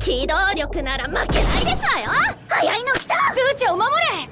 機動力なら負けないですわよ。早いの来た。ルーチェを守れ。